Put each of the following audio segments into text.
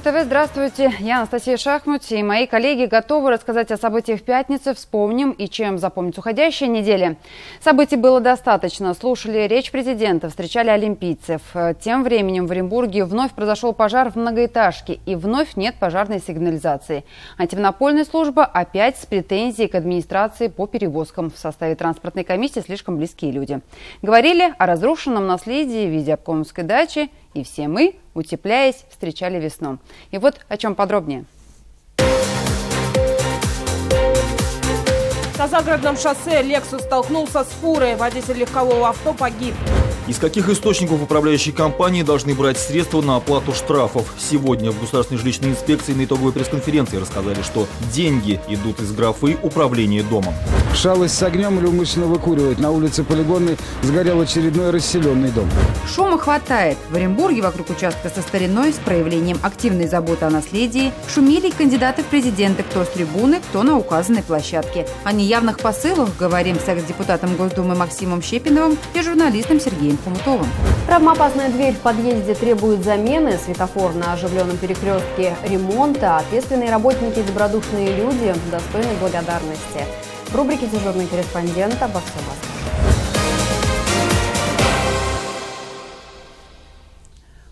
Новости в эфире Ориент ТВ. Здравствуйте. Я Анастасия Шахмут и мои коллеги готовы рассказать о событиях пятницы. Вспомним и чем запомнить уходящая неделя. Событий было достаточно. Слушали речь президента, встречали олимпийцев. Тем временем в Оренбурге вновь произошел пожар в многоэтажке и вновь нет пожарной сигнализации. Антимонопольная служба опять с претензией к администрации по перевозкам. В составе транспортной комиссии слишком близкие люди. Говорили о разрушенном наследии в виде обкомовской дачи и все мы, утепляясь, встречали весну. И вот о чем подробнее. На загородном шоссе «Лексус» столкнулся с фурой. Водитель легкового авто погиб. Из каких источников управляющие компании должны брать средства на оплату штрафов? Сегодня в Государственной жилищной инспекции на итоговой пресс-конференции рассказали, что деньги идут из графы управления домом. Шалость с огнем или умышленно выкуривать. На улице Полигонной сгорел очередной расселенный дом. Шума хватает. В Оренбурге вокруг участка со стариной с проявлением активной заботы о наследии шумели кандидаты в президенты кто с трибуны, кто на указанной площадке. О неявных посылах говорим с экс-депутатом Госдумы Максимом Щепиновым и журналистом Сергеем Хомутовым. Травмоопасная дверь в подъезде требует замены, светофор на оживленном перекрестке ремонта, ответственные работники и добродушные люди достойны благодарности. В рубрике «Дежурный корреспондент» обо всем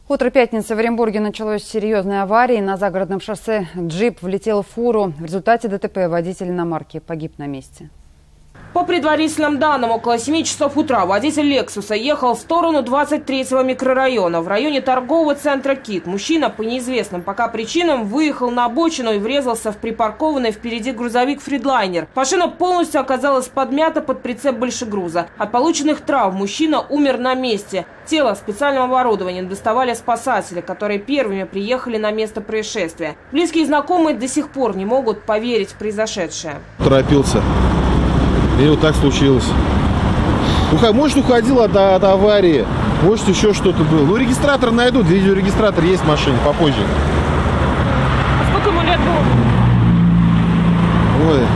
Утро пятницы в Оренбурге началось с серьезной аварии. На загородном шоссе джип влетел в фуру. В результате ДТП водитель иномарки погиб на месте. По предварительным данным, около 7 часов утра водитель «Лексуса» ехал в сторону 23-го микрорайона в районе торгового центра «Кит». Мужчина по неизвестным пока причинам выехал на обочину и врезался в припаркованный впереди грузовик «Фридлайнер». Машина полностью оказалась подмята под прицеп большегруза. От полученных травм мужчина умер на месте. Тело в специальном оборудовании доставали спасатели, которые первыми приехали на место происшествия. Близкие и знакомые до сих пор не могут поверить в произошедшее. Торопился. И вот так случилось. Ну, может, уходил от, от аварии, может, еще что-то было. Ну, регистратор найдут, видеорегистратор есть в машине попозже. А сколько ему лет было? Ой,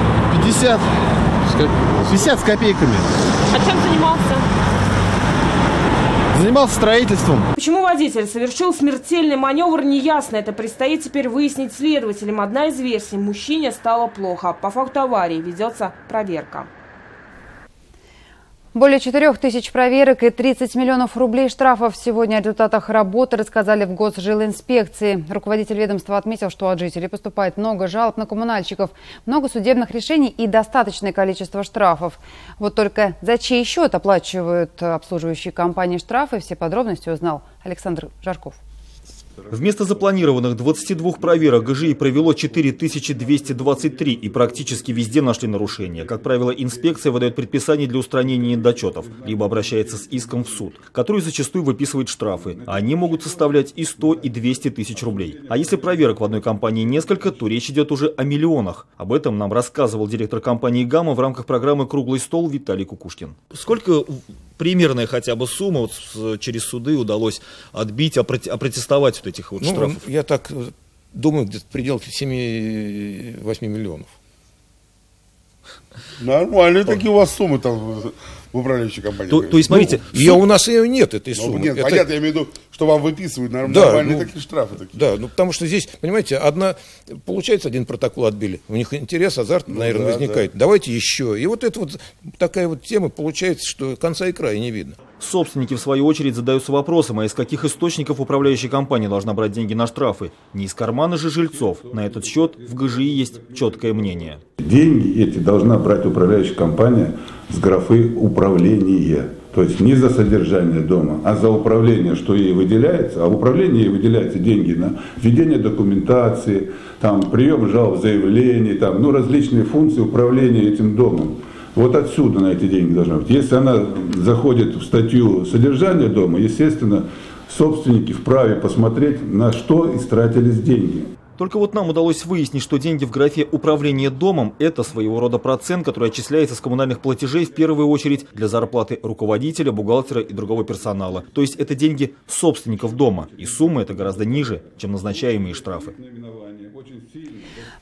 50, 50 с копейками. А чем занимался? Занимался строительством. Почему водитель совершил смертельный маневр, неясно. Это предстоит теперь выяснить следователям. Одна из версий – мужчине стало плохо. По факту аварии ведется проверка. Более 4 тысяч проверок и 30 миллионов рублей штрафов сегодня о результатах работы рассказали в Госжилинспекции. Руководитель ведомства отметил, что от жителей поступает много жалоб на коммунальщиков, много судебных решений и достаточное количество штрафов. Вот только за чей счет оплачивают обслуживающие компании штрафы, все подробности узнал Александр Жарков. Вместо запланированных 22 проверок ГЖИ провело 4223 и практически везде нашли нарушения. Как правило, инспекция выдает предписание для устранения недочетов, либо обращается с иском в суд, который зачастую выписывает штрафы. Они могут составлять и 100, и 200 тысяч рублей. А если проверок в одной компании несколько, то речь идет уже о миллионах. Об этом нам рассказывал директор компании «Гамма» в рамках программы «Круглый стол» Виталий Кукушкин. Сколько примерная хотя бы сумма вот, через суды удалось отбить, опротестовать вот этих вот ну, штрафов? Я так э, думаю, где-то в пределах 7-8 миллионов. Нормальные такие у вас суммы там в управляющей компании. То, то есть, смотрите, ну, я, у нас ее нет, этой ну, суммы. Нет, это... понятно, я имею в виду, что вам выписывают нормальные да, ну, такие штрафы. Такие. Да, ну потому что здесь, понимаете, одна, получается, один протокол отбили. У них интерес, азарт, ну, наверное, да, возникает. Да. Давайте еще. И вот это вот такая вот тема получается, что конца и края не видно. Собственники, в свою очередь, задаются вопросом, а из каких источников управляющая компания должна брать деньги на штрафы? Не из кармана же жильцов. На этот счет в ГЖИ есть четкое мнение. Деньги эти должна брать управляющая компания с графы управления. То есть не за содержание дома, а за управление, что ей выделяется. А в управлении ей выделяются деньги на введение документации, там, прием жалоб, заявлений, там, ну, различные функции управления этим домом. Вот отсюда на эти деньги должна быть. Если она заходит в статью содержания дома, естественно, собственники вправе посмотреть, на что истратились деньги. Только вот нам удалось выяснить, что деньги в графе «Управление домом» – это своего рода процент, который отчисляется с коммунальных платежей в первую очередь для зарплаты руководителя, бухгалтера и другого персонала. То есть это деньги собственников дома, и сумма это гораздо ниже, чем назначаемые штрафы.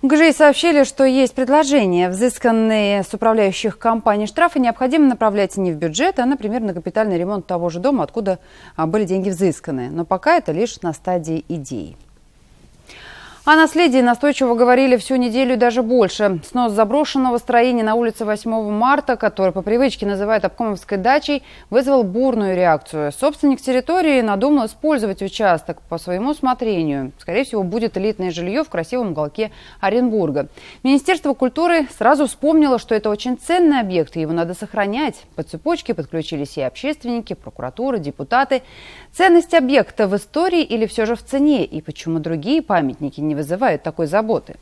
В ГЖИ сообщили, что есть предложение. Взысканные с управляющих компаний штрафы необходимо направлять не в бюджет, а, например, на капитальный ремонт того же дома, откуда а, были деньги взысканы. Но пока это лишь на стадии идеи. О наследии настойчиво говорили всю неделю даже больше. Снос заброшенного строения на улице 8 марта, который по привычке называют обкомовской дачей, вызвал бурную реакцию. Собственник территории надумал использовать участок по своему усмотрению. Скорее всего, будет элитное жилье в красивом уголке Оренбурга. Министерство культуры сразу вспомнило, что это очень ценный объект, и его надо сохранять. По цепочке подключились и общественники, прокуратура, депутаты. Ценность объекта в истории или все же в цене? И почему другие памятники не вызывают такой заботы?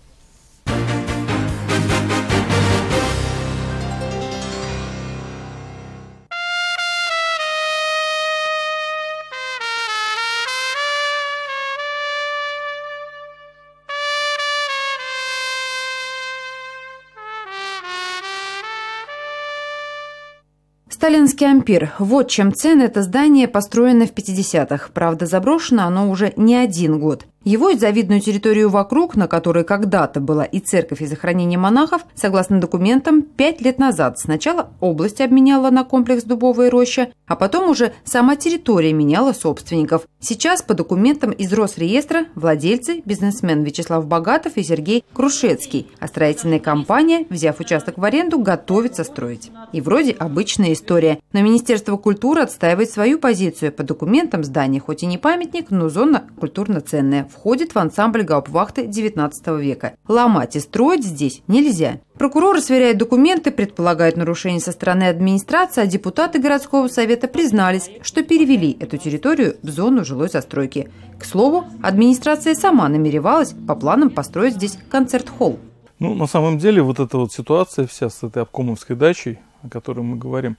Сталинский ампир. Вот чем ценно это здание, построено в 50-х. Правда, заброшено оно уже не один год. Его и завидную территорию вокруг, на которой когда-то была и церковь, и захоронение монахов, согласно документам, пять лет назад сначала область обменяла на комплекс Дубовая роща, а потом уже сама территория меняла собственников. Сейчас по документам из Росреестра владельцы – бизнесмен Вячеслав Богатов и Сергей Крушецкий, а строительная компания, взяв участок в аренду, готовится строить. И вроде обычная история. Но Министерство культуры отстаивает свою позицию. По документам здание хоть и не памятник, но зона культурно ценная входит в ансамбль гауптвахты XIX века. Ломать и строить здесь нельзя. Прокуроры сверяют документы, предполагают нарушения со стороны администрации, а депутаты городского совета признались, что перевели эту территорию в зону жилой застройки. К слову, администрация сама намеревалась по планам построить здесь концерт-холл. Ну, на самом деле, вот эта вот ситуация вся с этой обкомовской дачей, о которой мы говорим,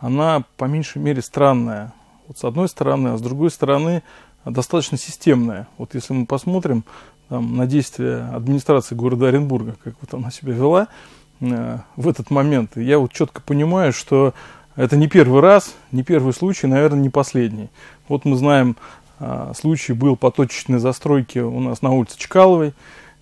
она по меньшей мере странная. Вот с одной стороны, а с другой стороны, достаточно системная. Вот если мы посмотрим там, на действия администрации города Оренбурга, как вот она себя вела э, в этот момент, я вот четко понимаю, что это не первый раз, не первый случай, наверное, не последний. Вот мы знаем, э, случай был по точечной застройке у нас на улице Чкаловой,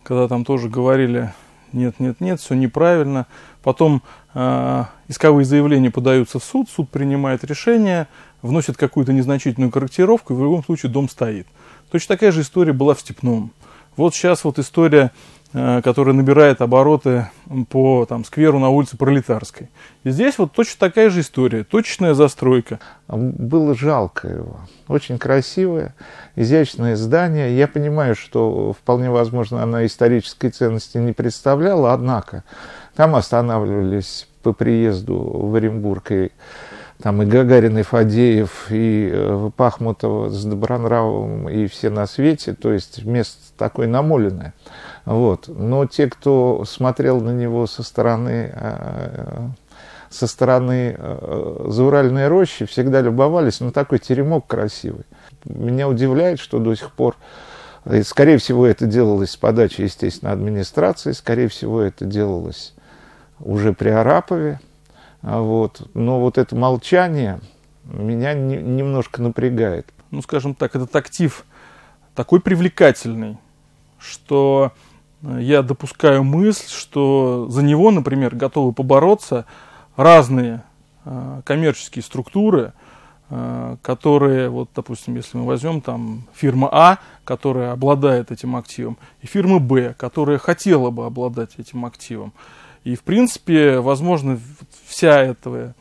когда там тоже говорили, нет, нет, нет, все неправильно. Потом э, исковые заявления подаются в суд, суд принимает решение, вносит какую-то незначительную корректировку, и в любом случае дом стоит. Точно такая же история была в Степном. Вот сейчас вот история, э, которая набирает обороты по там, скверу на улице Пролетарской. И здесь вот точно такая же история, точечная застройка. Было жалко его. Очень красивое, изящное здание. Я понимаю, что вполне возможно она исторической ценности не представляла, однако там останавливались по приезду в Оренбург и там и Гагарин, и Фадеев, и э, Пахмутова с Добронравовым, и все на свете, то есть место такое намоленное. Вот. Но те, кто смотрел на него со стороны, э, со стороны э, Зауральной рощи, всегда любовались, ну такой теремок красивый. Меня удивляет, что до сих пор и, скорее всего, это делалось с подачи, естественно, администрации, скорее всего, это делалось уже при Арапове, вот. Но вот это молчание меня не, немножко напрягает. Ну, скажем так, этот актив такой привлекательный, что э, я допускаю мысль, что за него, например, готовы побороться разные э, коммерческие структуры, э, которые, вот, допустим, если мы возьмем там фирма А, которая обладает этим активом, и фирма Б, которая хотела бы обладать этим активом. И, в принципе, возможно, вся эта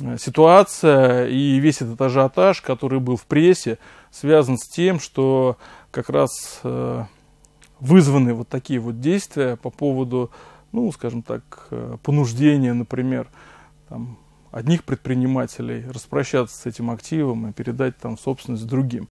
э, ситуация и весь этот ажиотаж, который был в прессе, связан с тем, что как раз э, вызваны вот такие вот действия по поводу, ну, скажем так, э, понуждения, например, там, одних предпринимателей распрощаться с этим активом и передать там собственность другим.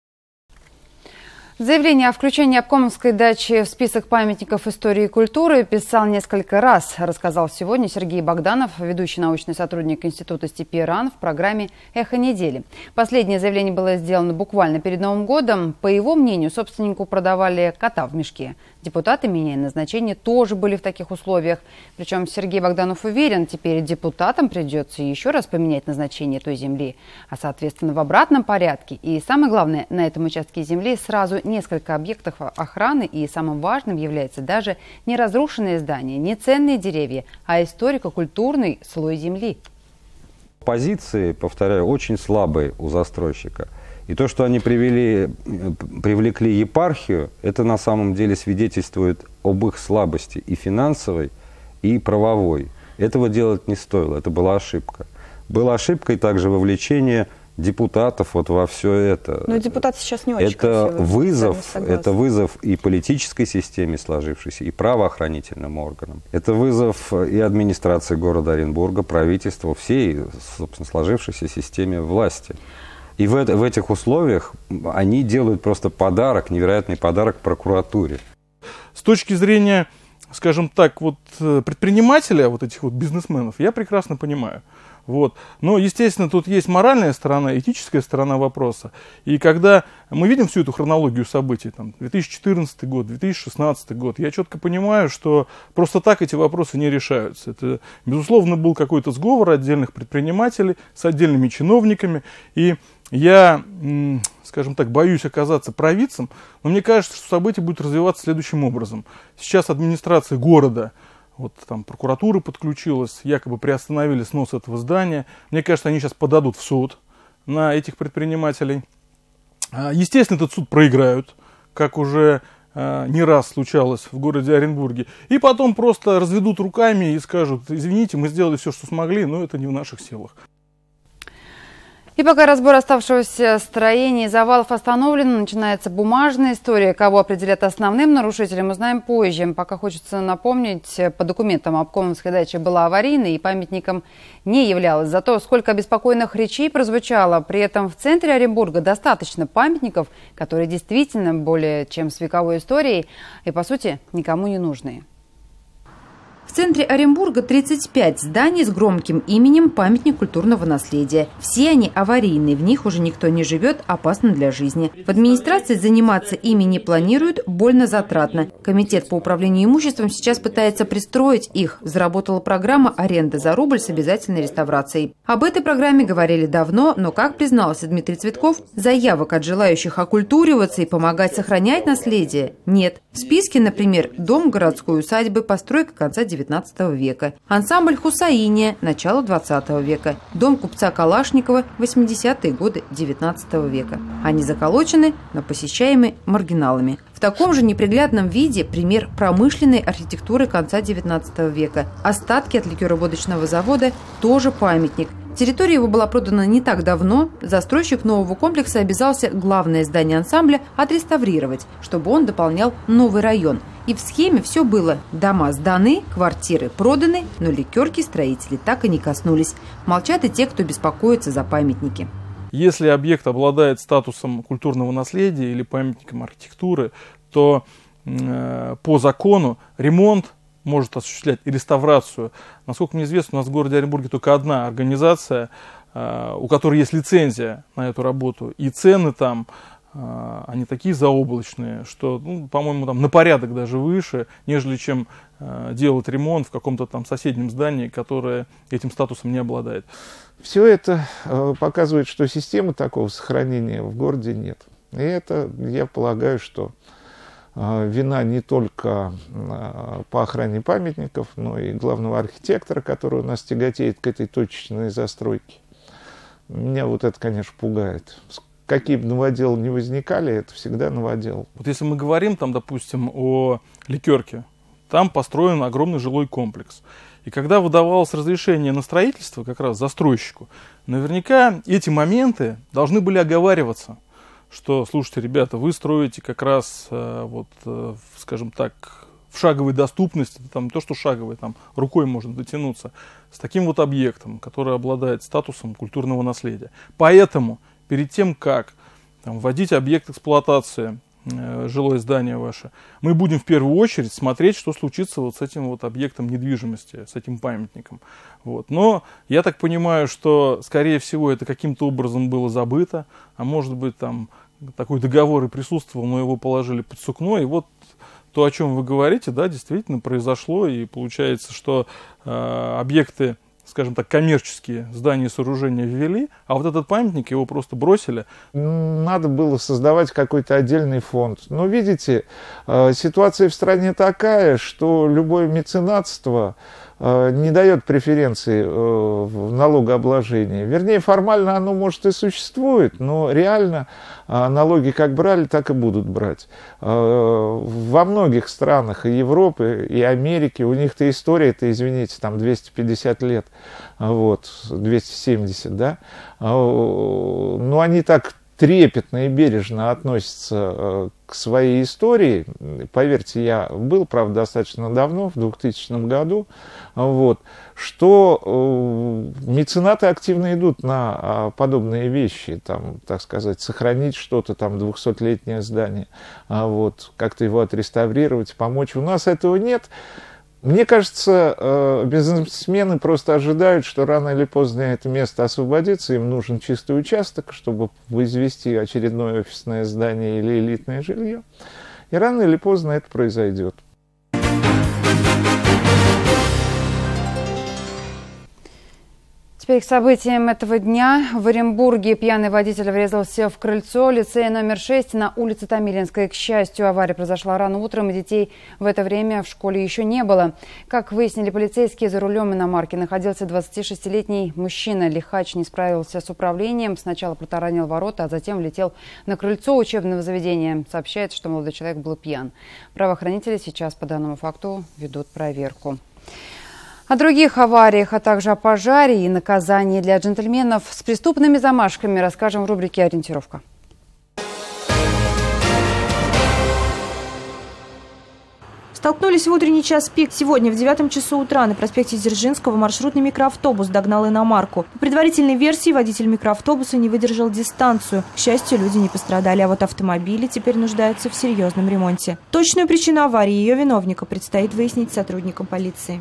Заявление о включении обкомовской дачи в список памятников истории и культуры писал несколько раз, рассказал сегодня Сергей Богданов, ведущий научный сотрудник Института степи РАН в программе «Эхо недели». Последнее заявление было сделано буквально перед Новым годом. По его мнению, собственнику продавали кота в мешке. Депутаты, меняя назначение, тоже были в таких условиях. Причем Сергей Богданов уверен, теперь депутатам придется еще раз поменять назначение той земли, а соответственно в обратном порядке. И самое главное, на этом участке земли сразу несколько объектов охраны, и самым важным является даже не разрушенные здания, не ценные деревья, а историко-культурный слой земли. Позиции, повторяю, очень слабые у застройщика. И то, что они привели, привлекли епархию, это на самом деле свидетельствует об их слабости и финансовой, и правовой. Этого делать не стоило, это была ошибка. Была ошибкой также вовлечение депутатов вот во все это. Но депутаты сейчас не очень Это красивые, вызов, это вызов и политической системе сложившейся, и правоохранительным органам. Это вызов и администрации города Оренбурга, правительству, всей, собственно, сложившейся системе власти. И в, в этих условиях они делают просто подарок, невероятный подарок прокуратуре. С точки зрения, скажем так, вот э, предпринимателя, вот этих вот бизнесменов, я прекрасно понимаю – вот. Но, естественно, тут есть моральная сторона, этическая сторона вопроса. И когда мы видим всю эту хронологию событий, там, 2014 год, 2016 год, я четко понимаю, что просто так эти вопросы не решаются. Это, безусловно, был какой-то сговор отдельных предпринимателей с отдельными чиновниками. И я, скажем так, боюсь оказаться провидцем, но мне кажется, что события будут развиваться следующим образом. Сейчас администрация города вот там прокуратура подключилась, якобы приостановили снос этого здания. Мне кажется, они сейчас подадут в суд на этих предпринимателей. А, естественно, этот суд проиграют, как уже а, не раз случалось в городе Оренбурге. И потом просто разведут руками и скажут, извините, мы сделали все, что смогли, но это не в наших силах. И пока разбор оставшегося строения и завалов остановлен, начинается бумажная история. Кого определят основным нарушителем, узнаем позже. Пока хочется напомнить, по документам обкомовской дачи была аварийной и памятником не являлась. Зато сколько обеспокоенных речей прозвучало. При этом в центре Оренбурга достаточно памятников, которые действительно более чем с вековой историей и, по сути, никому не нужные. В центре Оренбурга 35 зданий с громким именем «Памятник культурного наследия». Все они аварийные, в них уже никто не живет, опасно для жизни. В администрации заниматься ими не планируют, больно затратно. Комитет по управлению имуществом сейчас пытается пристроить их. Заработала программа «Аренда за рубль» с обязательной реставрацией. Об этой программе говорили давно, но, как признался Дмитрий Цветков, заявок от желающих окультуриваться и помогать сохранять наследие нет. В списке, например, дом городской усадьбы, постройка конца 19 XIX века, ансамбль Хусаиния начала XX века, дом купца Калашникова 80-е годы XIX века. Они заколочены, но посещаемы маргиналами. В таком же неприглядном виде пример промышленной архитектуры конца XIX века. Остатки от ликероводочного завода – тоже памятник – Территория его была продана не так давно. Застройщик нового комплекса обязался главное здание ансамбля отреставрировать, чтобы он дополнял новый район. И в схеме все было. Дома сданы, квартиры проданы, но ликерки строители так и не коснулись. Молчат и те, кто беспокоится за памятники. Если объект обладает статусом культурного наследия или памятником архитектуры, то э, по закону ремонт может осуществлять и реставрацию. Насколько мне известно, у нас в городе Оренбурге только одна организация, э, у которой есть лицензия на эту работу, и цены там э, они такие заоблачные, что, ну, по-моему, там на порядок даже выше, нежели чем э, делать ремонт в каком-то там соседнем здании, которое этим статусом не обладает. Все это показывает, что системы такого сохранения в городе нет. И это, я полагаю, что вина не только а, по охране памятников, но и главного архитектора, который у нас тяготеет к этой точечной застройке. Меня вот это, конечно, пугает. Какие бы новоделы не возникали, это всегда новодел. Вот если мы говорим, там, допустим, о ликерке, там построен огромный жилой комплекс. И когда выдавалось разрешение на строительство, как раз застройщику, наверняка эти моменты должны были оговариваться – что, слушайте, ребята, вы строите как раз, э, вот, э, скажем так, в шаговой доступности, там то, что шаговой, там рукой можно дотянуться, с таким вот объектом, который обладает статусом культурного наследия. Поэтому перед тем, как там, вводить объект эксплуатации, э, жилое здание ваше, мы будем в первую очередь смотреть, что случится вот с этим вот объектом недвижимости, с этим памятником. Вот. Но я так понимаю, что, скорее всего, это каким-то образом было забыто, а может быть, там такой договор и присутствовал, но его положили под сукно, и вот то, о чем вы говорите, да, действительно произошло, и получается, что э, объекты, скажем так, коммерческие здания и сооружения ввели, а вот этот памятник его просто бросили. Надо было создавать какой-то отдельный фонд. Но видите, э, ситуация в стране такая, что любое меценатство не дает преференции э, в налогообложении. Вернее, формально оно, может, и существует, но реально э, налоги как брали, так и будут брать. Во многих странах и Европы, и Америки у них-то история, это, извините, там 250 лет, вот, 270, да, но они так трепетно и бережно относится э, к своей истории. Поверьте, я был, правда, достаточно давно, в 2000 году, вот, что э, меценаты активно идут на а, подобные вещи, там, так сказать, сохранить что-то, там, 200-летнее здание, а вот, как-то его отреставрировать, помочь. У нас этого нет. Мне кажется, э, бизнесмены просто ожидают, что рано или поздно это место освободится, им нужен чистый участок, чтобы возвести очередное офисное здание или элитное жилье. И рано или поздно это произойдет. Теперь к событиям этого дня. В Оренбурге пьяный водитель врезался в крыльцо лицея номер 6 на улице Томилинской. К счастью, авария произошла рано утром, и детей в это время в школе еще не было. Как выяснили полицейские, за рулем иномарки находился 26-летний мужчина. Лихач не справился с управлением. Сначала протаранил ворота, а затем влетел на крыльцо учебного заведения. Сообщается, что молодой человек был пьян. Правоохранители сейчас по данному факту ведут проверку. О других авариях, а также о пожаре и наказании для джентльменов с преступными замашками расскажем в рубрике «Ориентировка». Столкнулись в утренний час пик. Сегодня в девятом часу утра на проспекте Дзержинского маршрутный микроавтобус догнал иномарку. По предварительной версии водитель микроавтобуса не выдержал дистанцию. К счастью, люди не пострадали, а вот автомобили теперь нуждаются в серьезном ремонте. Точную причину аварии и ее виновника предстоит выяснить сотрудникам полиции.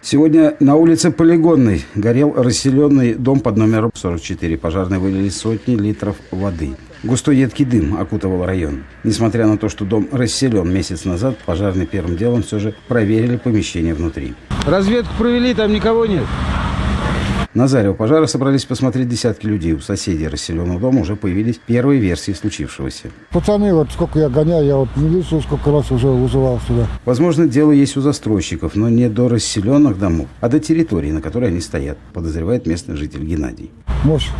Сегодня на улице Полигонной горел расселенный дом под номером 44. Пожарные вылили сотни литров воды. Густой едкий дым окутывал район. Несмотря на то, что дом расселен месяц назад, пожарные первым делом все же проверили помещение внутри. Разведку провели, там никого нет. На зарево пожара собрались посмотреть десятки людей. У соседей расселенного дома уже появились первые версии случившегося. Пацаны, вот сколько я гоняю, я вот милицию сколько раз уже вызывал сюда. Возможно, дело есть у застройщиков, но не до расселенных домов, а до территории, на которой они стоят, подозревает местный житель Геннадий. Может,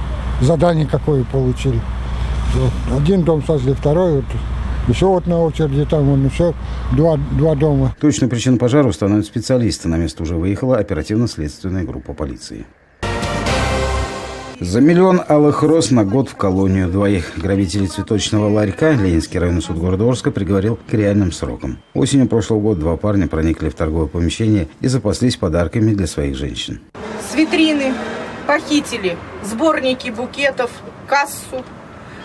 задание какое получили. Вот. Один дом создали, второй вот еще вот на очереди там вон еще два, два дома. Точную причину пожара установят специалисты. На место уже выехала оперативно-следственная группа полиции. За миллион алых роз на год в колонию двоих грабителей цветочного ларька Ленинский районный суд города Орска приговорил к реальным срокам. Осенью прошлого года два парня проникли в торговое помещение и запаслись подарками для своих женщин. С витрины похитили сборники букетов, кассу.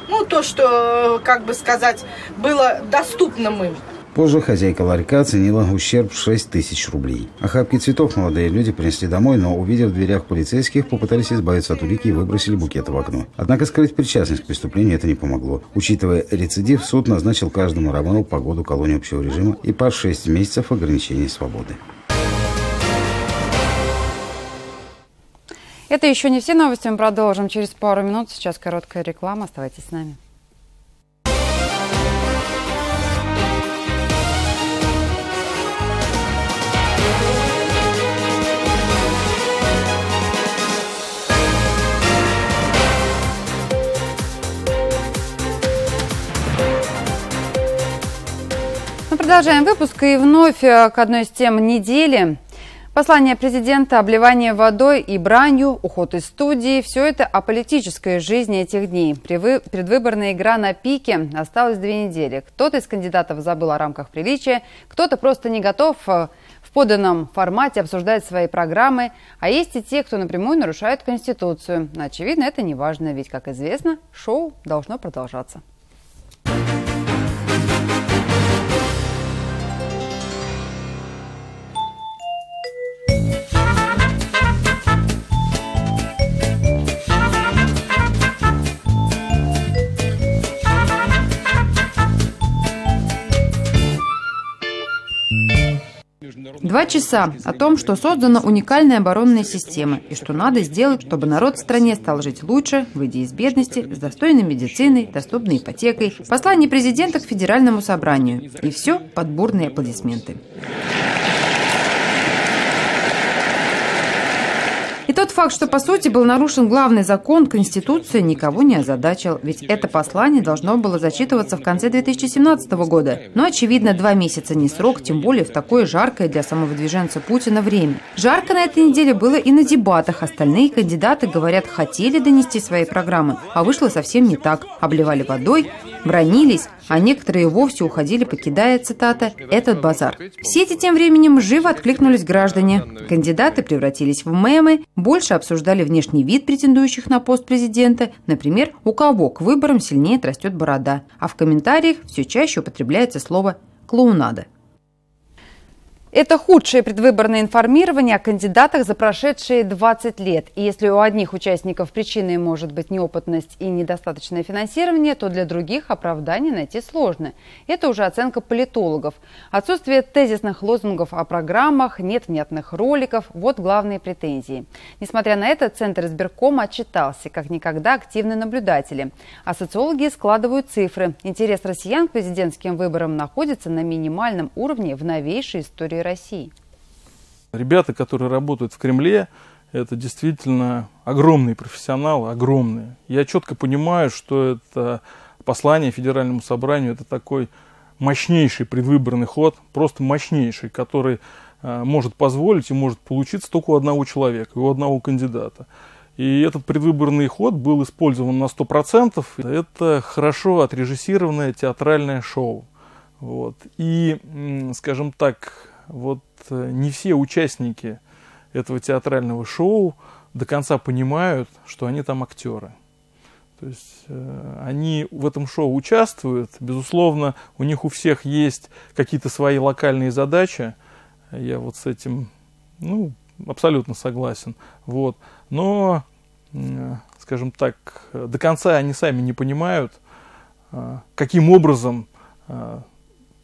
Ну, то, что, как бы сказать, было доступным им. Позже хозяйка ларька оценила ущерб в 6 тысяч рублей. Охапки цветов молодые люди принесли домой, но, увидев в дверях полицейских, попытались избавиться от улики и выбросили букеты в окно. Однако скрыть причастность к преступлению это не помогло. Учитывая рецидив, суд назначил каждому роману по году колонии общего режима и по 6 месяцев ограничения свободы. Это еще не все новости, мы продолжим через пару минут. Сейчас короткая реклама, оставайтесь с нами. Продолжаем выпуск и вновь э, к одной из тем недели. Послание президента, обливание водой и бранью, уход из студии – все это о политической жизни этих дней. Предвыборная игра на пике. Осталось две недели. Кто-то из кандидатов забыл о рамках приличия, кто-то просто не готов э, в поданном формате обсуждать свои программы, а есть и те, кто напрямую нарушает Конституцию. Но, очевидно, это не важно, ведь, как известно, шоу должно продолжаться. Два часа о том, что создана уникальная оборонная система и что надо сделать, чтобы народ в стране стал жить лучше, выйдя из бедности, с достойной медициной, доступной ипотекой. Послание президента к Федеральному собранию. И все под бурные аплодисменты. Тот факт, что по сути был нарушен главный закон, Конституция никого не озадачил, ведь это послание должно было зачитываться в конце 2017 года. Но, очевидно, два месяца не срок, тем более в такое жаркое для самовыдвиженца Путина время. Жарко на этой неделе было и на дебатах. Остальные кандидаты, говорят, хотели донести свои программы, а вышло совсем не так. Обливали водой, бронились, а некоторые вовсе уходили, покидая, цитата, «этот базар». В сети тем временем живо откликнулись граждане. Кандидаты превратились в мемы, больше обсуждали внешний вид претендующих на пост президента, например, у кого к выборам сильнее растет борода, а в комментариях все чаще употребляется слово «клоунада». Это худшее предвыборное информирование о кандидатах за прошедшие 20 лет. И если у одних участников причиной может быть неопытность и недостаточное финансирование, то для других оправданий найти сложно. Это уже оценка политологов. Отсутствие тезисных лозунгов о программах, нет внятных роликов – вот главные претензии. Несмотря на это, Центр избиркома отчитался, как никогда активны наблюдатели. А социологи складывают цифры. Интерес россиян к президентским выборам находится на минимальном уровне в новейшей истории России? Ребята, которые работают в Кремле, это действительно огромные профессионалы, огромные. Я четко понимаю, что это послание Федеральному собранию, это такой мощнейший предвыборный ход, просто мощнейший, который э, может позволить и может получиться только у одного человека, у одного кандидата. И этот предвыборный ход был использован на 100%. Это хорошо отрежиссированное театральное шоу. Вот. И, скажем так, вот э, не все участники этого театрального шоу до конца понимают, что они там актеры. То есть э, они в этом шоу участвуют, безусловно, у них у всех есть какие-то свои локальные задачи. Я вот с этим, ну, абсолютно согласен. Вот. Но, э, скажем так, до конца они сами не понимают, каким образом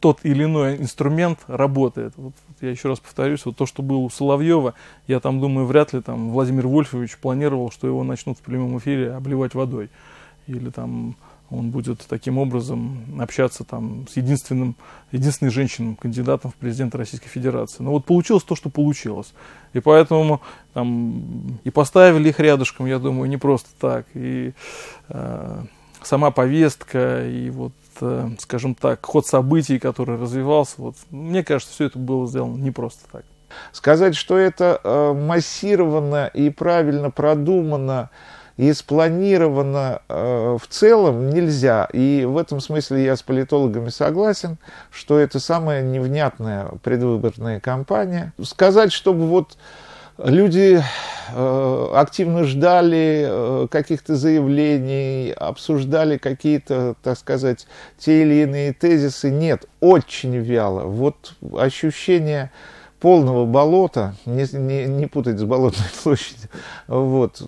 тот или иной инструмент работает. Вот, я еще раз повторюсь, вот то, что было у Соловьева, я там думаю, вряд ли там Владимир Вольфович планировал, что его начнут в прямом эфире обливать водой. Или там он будет таким образом общаться там с единственным, единственной женщиной, кандидатом в президенты Российской Федерации. Но вот получилось то, что получилось. И поэтому там, и поставили их рядышком, я думаю, не просто так. И э, сама повестка, и вот скажем так, ход событий, который развивался. Вот, мне кажется, все это было сделано не просто так. Сказать, что это э, массировано и правильно продумано, и спланировано э, в целом нельзя. И в этом смысле я с политологами согласен, что это самая невнятная предвыборная кампания. Сказать, чтобы вот Люди э, активно ждали э, каких-то заявлений, обсуждали какие-то, так сказать, те или иные тезисы. Нет, очень вяло. Вот ощущение полного болота, не, не, не путать с болотной площадью, вот,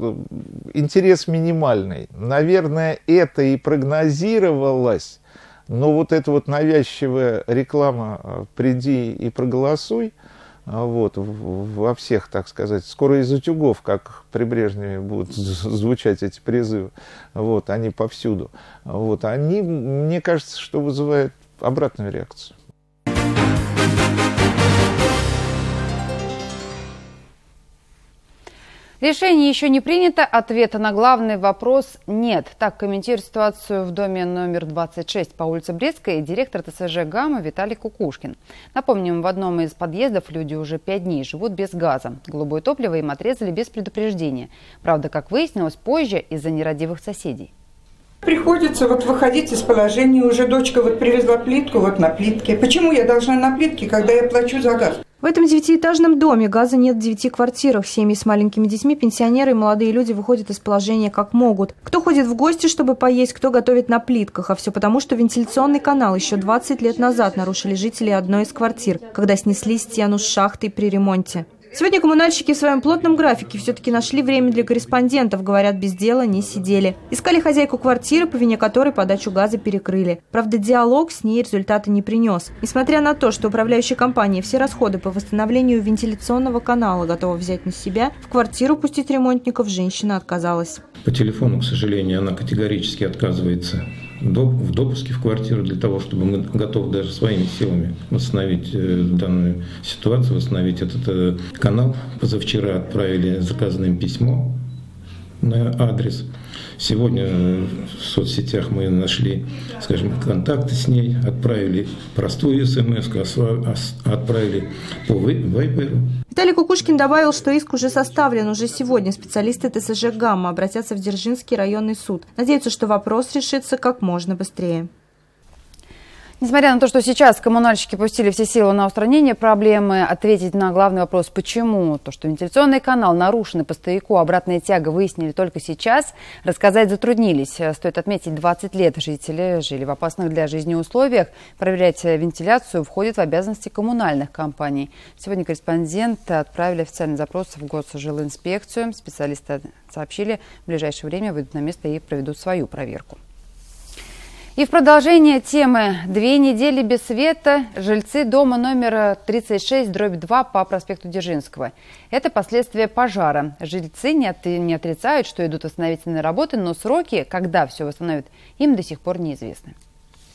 интерес минимальный. Наверное, это и прогнозировалось, но вот эта вот навязчивая реклама э, «приди и проголосуй», вот, во всех, так сказать, скоро из утюгов, как при Брежневе будут звучать эти призывы, вот, они повсюду, вот, они, мне кажется, что вызывают обратную реакцию. Решение еще не принято, ответа на главный вопрос нет. Так комментирует ситуацию в доме номер 26 по улице Брестской директор ТСЖ «Гамма» Виталий Кукушкин. Напомним, в одном из подъездов люди уже пять дней живут без газа. Голубое топливо им отрезали без предупреждения. Правда, как выяснилось, позже из-за нерадивых соседей. Приходится вот выходить из положения. Уже дочка вот привезла плитку вот на плитке. Почему я должна на плитке, когда я плачу за газ? В этом девятиэтажном доме газа нет в девяти квартирах. Семьи с маленькими детьми, пенсионеры и молодые люди выходят из положения как могут. Кто ходит в гости, чтобы поесть, кто готовит на плитках. А все потому, что вентиляционный канал еще 20 лет назад нарушили жители одной из квартир, когда снесли стену с шахтой при ремонте. Сегодня коммунальщики в своем плотном графике все-таки нашли время для корреспондентов, говорят, без дела не сидели. Искали хозяйку квартиры, по вине которой подачу газа перекрыли. Правда, диалог с ней результата не принес. Несмотря на то, что управляющая компания все расходы по восстановлению вентиляционного канала готова взять на себя, в квартиру пустить ремонтников женщина отказалась. По телефону, к сожалению, она категорически отказывается в допуске в квартиру для того, чтобы мы готовы даже своими силами восстановить э, данную ситуацию, восстановить этот э, канал. Позавчера отправили заказанное письмо на адрес. Сегодня в соцсетях мы нашли, скажем, контакты с ней, отправили простую смс, отправили по вайберу. Виталий Кукушкин добавил, что иск уже составлен. Уже сегодня специалисты ТСЖ «Гамма» обратятся в Дзержинский районный суд. Надеются, что вопрос решится как можно быстрее. Несмотря на то, что сейчас коммунальщики пустили все силы на устранение проблемы, ответить на главный вопрос «почему?», то, что вентиляционный канал нарушен и по стояку обратная тяга выяснили только сейчас, рассказать затруднились. Стоит отметить, 20 лет жители жили в опасных для жизни условиях. Проверять вентиляцию входит в обязанности коммунальных компаний. Сегодня корреспонденты отправили официальный запрос в госжилинспекцию. Специалисты сообщили, в ближайшее время выйдут на место и проведут свою проверку. И в продолжение темы «Две недели без света» жильцы дома номер 36, дробь 2 по проспекту Дзержинского. Это последствия пожара. Жильцы не, не отрицают, что идут восстановительные работы, но сроки, когда все восстановят, им до сих пор неизвестны.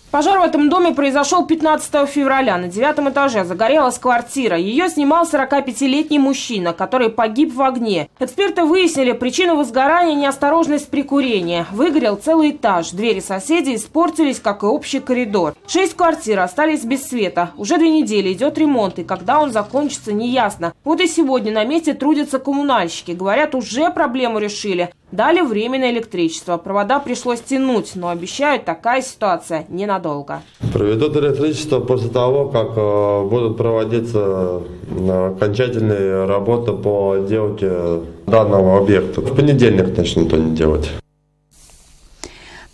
Пожар в этом доме произошел 15 февраля. На девятом этаже загорелась квартира. Ее снимал 45-летний мужчина, который погиб в огне. Эксперты выяснили причину возгорания – неосторожность при курении. Выгорел целый этаж. Двери соседей испортились, как и общий коридор. Шесть квартир остались без света. Уже две недели идет ремонт, и когда он закончится, неясно. Вот и сегодня на месте трудятся коммунальщики. Говорят, уже проблему решили. Дали временное электричество. Провода пришлось тянуть, но обещают, такая ситуация ненадолго. Проведут электричество после того, как э, будут проводиться э, окончательные работы по отделке данного объекта. В понедельник начнут они делать.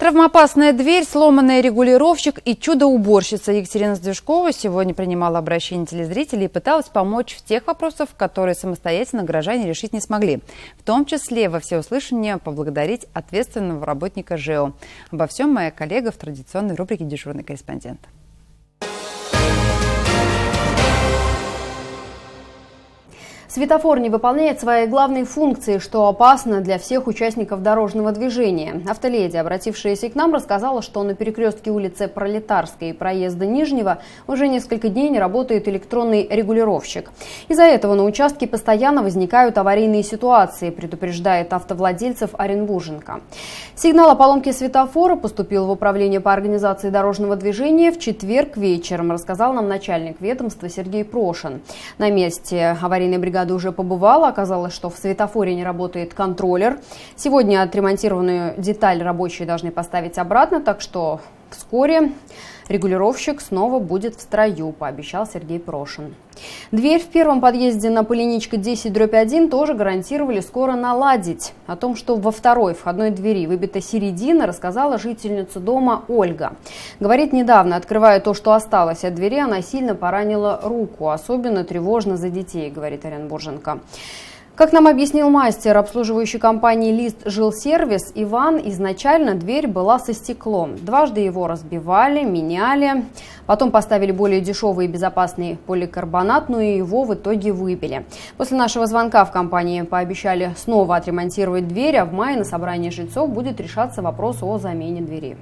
Травмоопасная дверь, сломанный регулировщик и чудо-уборщица Екатерина Сдвижкова сегодня принимала обращение телезрителей и пыталась помочь в тех вопросах, которые самостоятельно горожане решить не смогли. В том числе во всеуслышание поблагодарить ответственного работника ЖЭО. Обо всем моя коллега в традиционной рубрике «Дежурный корреспондент». Светофор не выполняет свои главные функции, что опасно для всех участников дорожного движения. Автоледи, обратившаяся к нам, рассказала, что на перекрестке улицы Пролетарской и проезда Нижнего уже несколько дней не работает электронный регулировщик. Из-за этого на участке постоянно возникают аварийные ситуации, предупреждает автовладельцев Оренбурженко. Сигнал о поломке светофора поступил в управление по организации дорожного движения в четверг вечером, рассказал нам начальник ведомства Сергей Прошин. На месте аварийной бригады бригада уже побывала. Оказалось, что в светофоре не работает контроллер. Сегодня отремонтированную деталь рабочие должны поставить обратно, так что вскоре регулировщик снова будет в строю, пообещал Сергей Прошин. Дверь в первом подъезде на Полиничка 10 дробь 1 тоже гарантировали скоро наладить. О том, что во второй входной двери выбита середина, рассказала жительница дома Ольга. Говорит, недавно, открывая то, что осталось от двери, она сильно поранила руку. Особенно тревожно за детей, говорит Оренбурженко. Как нам объяснил мастер обслуживающей компании «Лист Жилсервис» Иван, изначально дверь была со стеклом. Дважды его разбивали, меняли, потом поставили более дешевый и безопасный поликарбонат, но и его в итоге выбили. После нашего звонка в компании пообещали снова отремонтировать дверь, а в мае на собрании жильцов будет решаться вопрос о замене двери.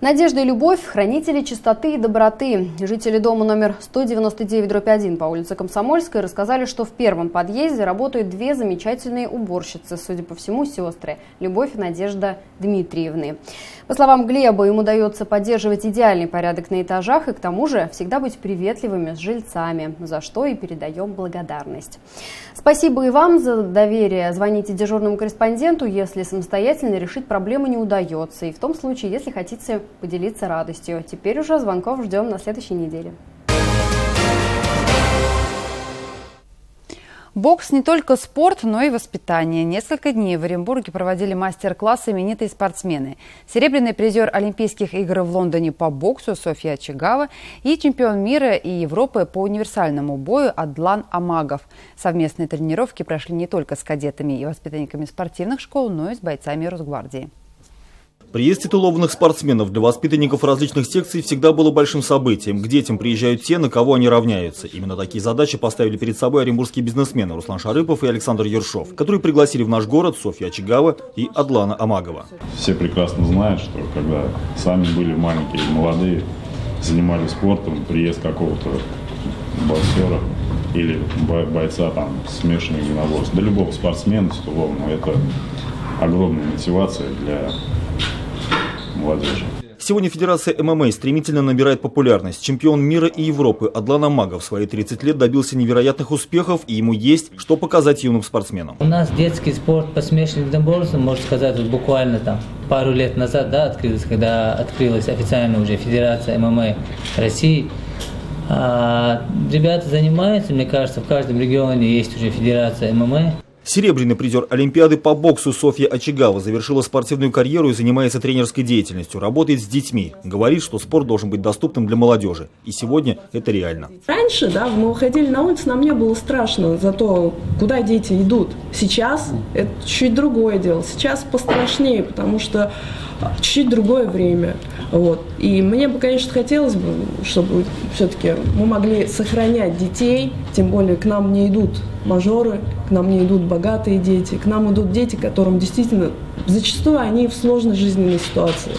Надежда и любовь – хранители чистоты и доброты. Жители дома номер 199-1 по улице Комсомольской рассказали, что в первом подъезде работают две замечательные уборщицы, судя по всему, сестры – Любовь и Надежда Дмитриевны. По словам Глеба, им удается поддерживать идеальный порядок на этажах и к тому же всегда быть приветливыми с жильцами, за что и передаем благодарность. Спасибо и вам за доверие. Звоните дежурному корреспонденту, если самостоятельно решить проблему не удается. И в том случае, если хотите поделиться радостью. Теперь уже звонков ждем на следующей неделе. Бокс не только спорт, но и воспитание. Несколько дней в Оренбурге проводили мастер-класс именитые спортсмены. Серебряный призер Олимпийских игр в Лондоне по боксу Софья Чигава и чемпион мира и Европы по универсальному бою Адлан Амагов. Совместные тренировки прошли не только с кадетами и воспитанниками спортивных школ, но и с бойцами Росгвардии. Приезд титулованных спортсменов для воспитанников различных секций всегда было большим событием. К детям приезжают те, на кого они равняются. Именно такие задачи поставили перед собой оренбургские бизнесмены Руслан Шарыпов и Александр Ершов, которые пригласили в наш город Софья Очагава и Адлана Амагова. Все прекрасно знают, что когда сами были маленькие, молодые, занимались спортом, приезд какого-то боксера или бойца там смешанных единоборств, да любого спортсмена, условно, это огромная мотивация для молодежи. Сегодня Федерация ММА стремительно набирает популярность. Чемпион мира и Европы Адлан Амагов в свои 30 лет добился невероятных успехов, и ему есть что показать юным спортсменам. У нас детский спорт по смешанным единоборствам, можно сказать, вот буквально там пару лет назад да, открылась, когда открылась официально уже Федерация ММА России. А, ребята занимаются, мне кажется, в каждом регионе есть уже Федерация ММА. Серебряный призер Олимпиады по боксу Софья Очагава завершила спортивную карьеру и занимается тренерской деятельностью, работает с детьми. Говорит, что спорт должен быть доступным для молодежи. И сегодня это реально. Раньше, да, мы уходили на улицу, нам не было страшно за то, куда дети идут. Сейчас это чуть другое дело. Сейчас пострашнее, потому что чуть другое время. Вот. И мне бы, конечно, хотелось бы, чтобы все-таки мы могли сохранять детей, тем более к нам не идут мажоры, к нам не идут богатые дети, к нам идут дети, которым действительно, зачастую они в сложной жизненной ситуации.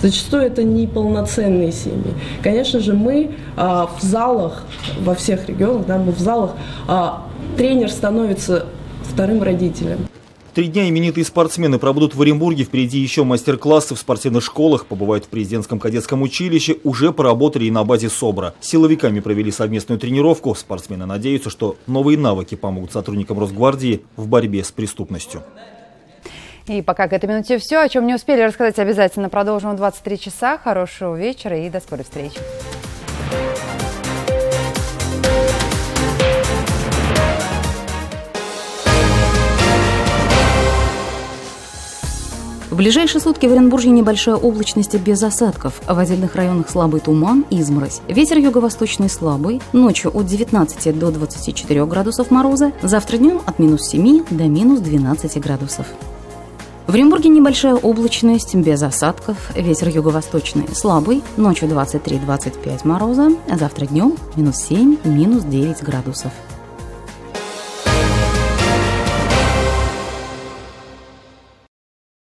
Зачастую это неполноценные семьи. Конечно же, мы а, в залах, во всех регионах, да, мы в залах, а, тренер становится вторым родителем. Три дня именитые спортсмены пробудут в Оренбурге. Впереди еще мастер-классы в спортивных школах, побывают в президентском кадетском училище, уже поработали и на базе СОБРа. Силовиками провели совместную тренировку. Спортсмены надеются, что новые навыки помогут сотрудникам Росгвардии в борьбе с преступностью. И пока к этой минуте все. О чем не успели рассказать, обязательно продолжим в 23 часа. Хорошего вечера и до скорой встречи. Ближайшие сутки в Оренбурге небольшая облачность без осадков. В отдельных районах слабый туман, изморозь. Ветер юго-восточный слабый. Ночью от 19 до 24 градусов мороза. Завтра днем от минус 7 до минус 12 градусов. В Оренбурге небольшая облачность, без осадков, ветер юго-восточный слабый, ночью 23-25 мороза, а завтра днем минус 7, минус 9 градусов.